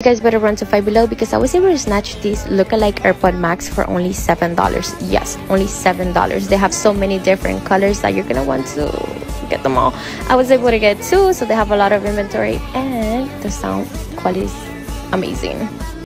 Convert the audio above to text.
You guys better run to Five Below because I was able to snatch these look-alike AirPod Max for only $7. Yes, only $7. They have so many different colors that you're gonna want to get them all. I was able to get two, so they have a lot of inventory and the sound quality is amazing.